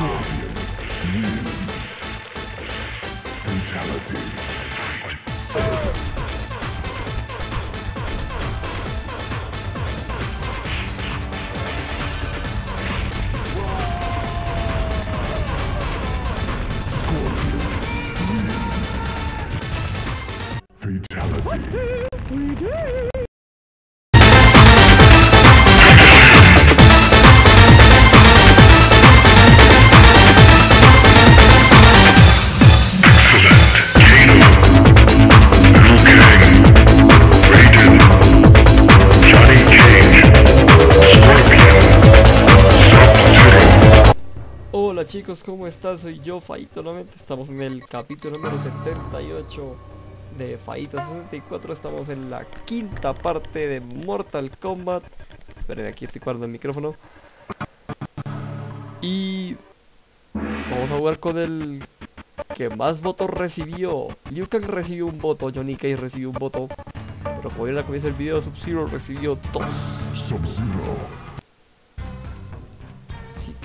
Scorpion wins. Fatality. Scorpion wins. Fatality. We did it! Chicos, ¿cómo están? Soy yo, Faito, nuevamente estamos en el capítulo número 78 de Faito 64 Estamos en la quinta parte de Mortal Kombat. Esperen, aquí estoy guardando el micrófono. Y... Vamos a jugar con el que más votos recibió. Liu Kang recibió un voto, Johnny Cage recibió un voto Pero como ya comienza el video, Sub-Zero recibió dos. Así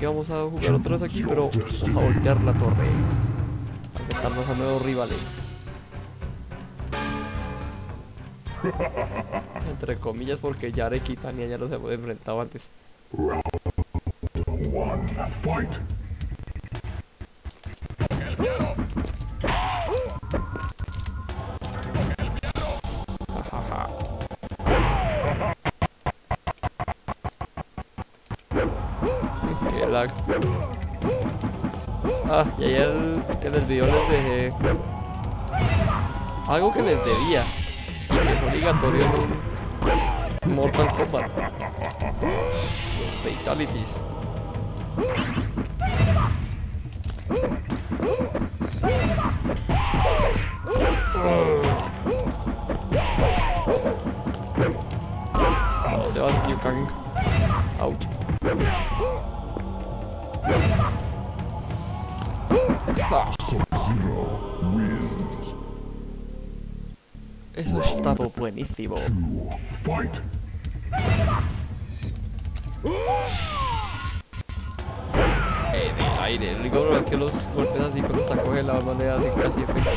vamos a jugar otra aquí, pero vamos a voltear la torre. A enfrentarnos a nuevos rivales. Entre comillas, porque Yarek y Tania ya los hemos enfrentado antes. Ah, y ayer en el video les dejé algo que les debía y que es obligatorio en un Mortal Kombat. Fatalities. ¿A dónde vas, Liu Kang? Ouch. Eso estaba buenísimo. En el aire, el problema es que los golpes así cuando está congelado no le hacen casi efecto.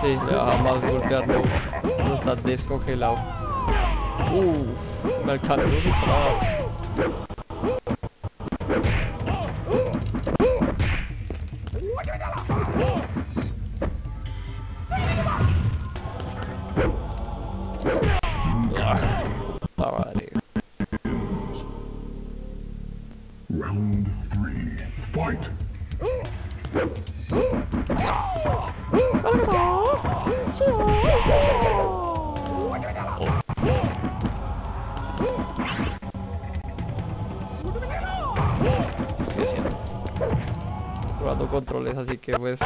Sí, le baja más golpearlo no está descongelado. Uff, me alcanzó superado. Ah, puta madre. Round three, fight! Controles, así que pues...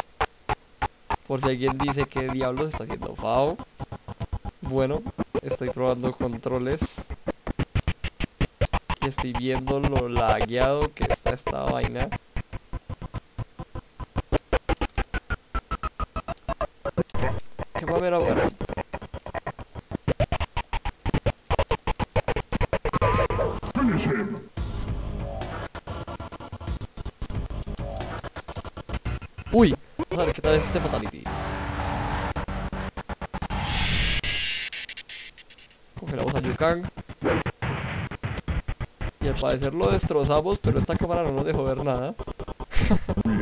Por si alguien dice que diablos está haciendo FAO. Bueno, estoy probando controles. Y estoy viendo lo lagueado que está esta vaina. ¡Uy! Vamos a ver qué tal es este Fatality. Congelamos a Liu Kang. Y al parecer lo destrozamos, pero esta cámara no nos dejó ver nada.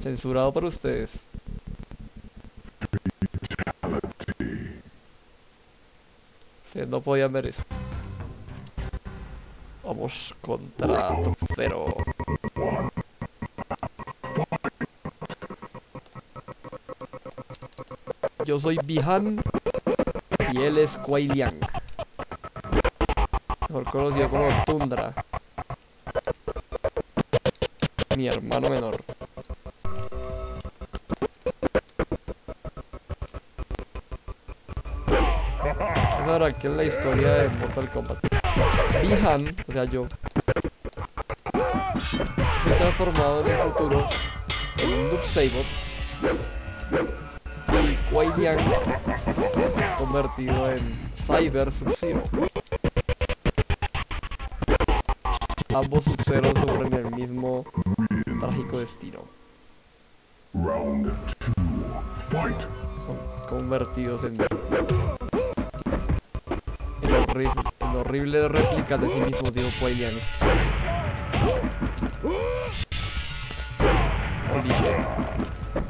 Censurado para ustedes. Ustedes no podían ver eso. Vamos contra cero. Yo soy Bihan y él es Kuai Liang. Mejor conocido como Tundra. Mi hermano menor. Vamos a ver aquí en la historia de Mortal Kombat. Bihan, o sea yo, fui transformado en el futuro en un Noob Saibot y Kuai Liang es convertido en Cyber Sub-Zero. Ambos Sub-Zeros sufren el mismo trágico destino. Son convertidos en, en, horri- en horribles réplicas de sí mismos, digo Kuai Liang. Holy shit.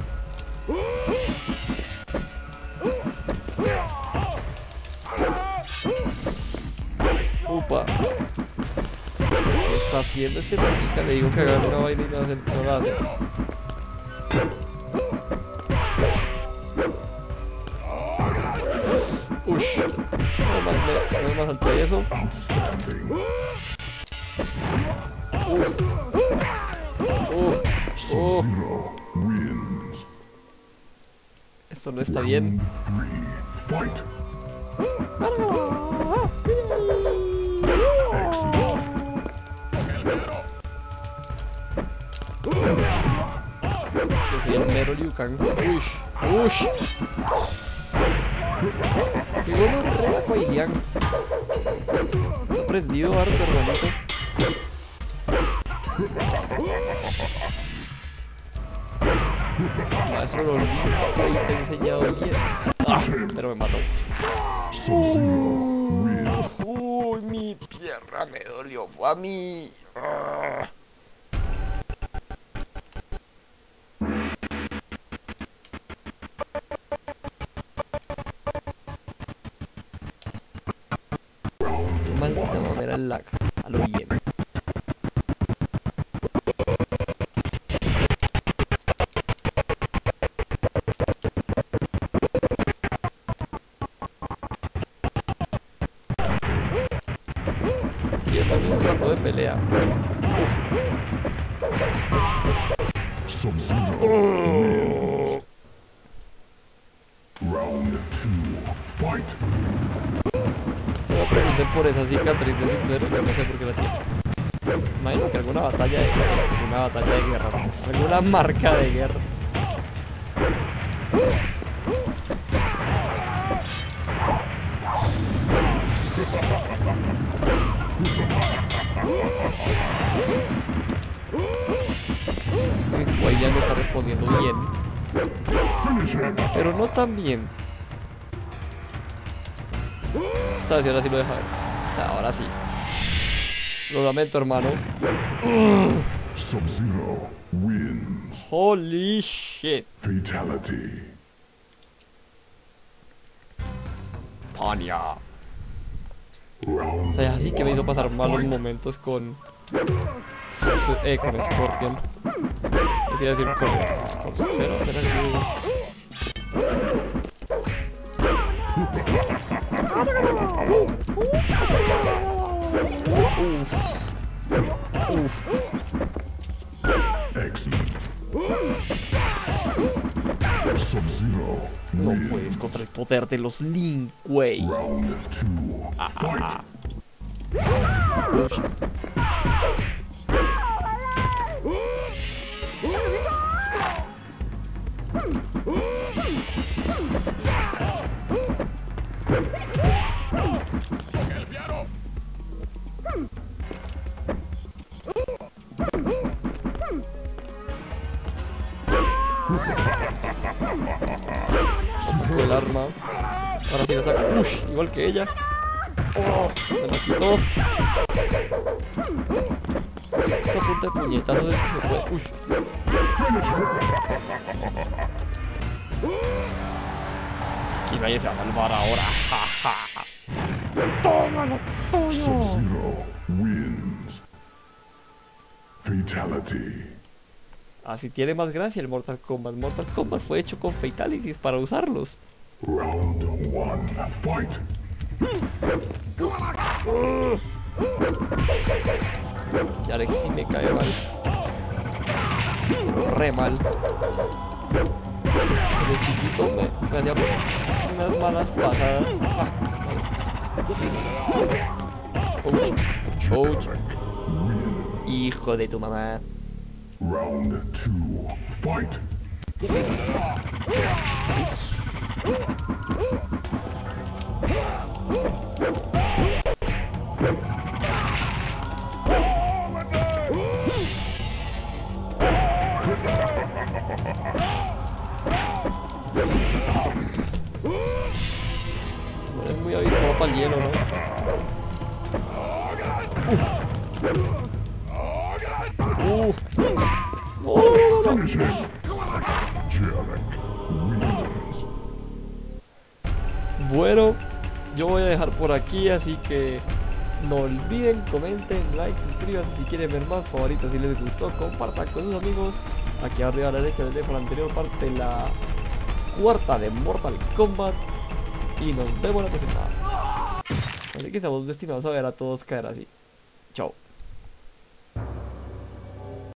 Upa. ¿Qué está haciendo este marica? Le digo que haga una vaina y no, hace, no. Ush. No más me, no más salté eso. Zero wins. Esto no está bien. El mero Liu Kang. Ush. Ush. Qué bueno re Kuai Has aprendido harto, hermanito. Maestro Lolito ahí te he enseñado bien. Ah, pero me mató. Uy, mi pierna me dolió. Fue a mí. El lag. A lo bien. Un rato de pelea. Uf. Por esa cicatriz de Sub-Zero, yo no sé por qué la tiene. Imagino que alguna batalla de alguna batalla de guerra, alguna marca de guerra. Mi ya me está respondiendo bien, pero no tan bien. ¿Sabes? Y ahora sí lo deja ver. Ahora sí. Lo lamento, hermano. Sub-Zero wins. Holy shit. Fatality. Tanya. O sea, así que me hizo pasar malos momentos con. Eh, con Scorpion. Es decir, con. Con Sub-Zero, No puedes contra el poder de los Link, güey. Two. Fight. Ush. Igual que ella. Oh, me la quitó. Esa punta de puñetazos es que se puede. Ush. Aquí nadie se va a salvar ahora. ¡Tómalo, tuyo! Fatality. Así tiene más gracia el Mortal Kombat. Mortal Kombat fue hecho con Fatalities para usarlos. Round one. Fight. Y Alex sí me cae mal. Pero re mal. Desde chiquito me, me hacía unas malas pasadas. Ah. Ouch. Ouch. Hijo de tu mamá. Round two. Fight. No es muy avispado para el hielo, ¿no? Uf. Uf. No, Bueno, yo voy a dejar por aquí, así que no olviden, comenten, like, suscríbanse si quieren ver más favoritos, si les gustó, compartan con sus amigos. Aquí arriba a la derecha les dejo la anterior parte, la cuarta de Mortal Kombat. Y nos vemos la próxima. Así que estamos destinados a ver a todos caer así. Chao.